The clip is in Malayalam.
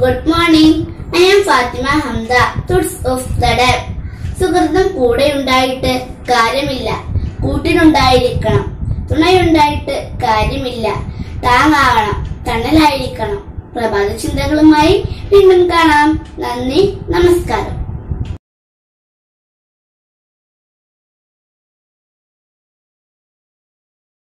Good morning I am Fathima Hamda thoughts of the day സുഹൃത്തും കൂടെ ഉണ്ടായിട്ട് കാര്യമില്ല. കൂട്ടിനുണ്ടായിരിക്കണം. തുണയുണ്ടായിട്ട് കാര്യമില്ല. താങ്ങാകണം. തണലായിരിക്കണം. പ്രഭാത ചിന്തകളുമായി വീണ്ടും കാണാം. നന്ദി. നമസ്കാരം.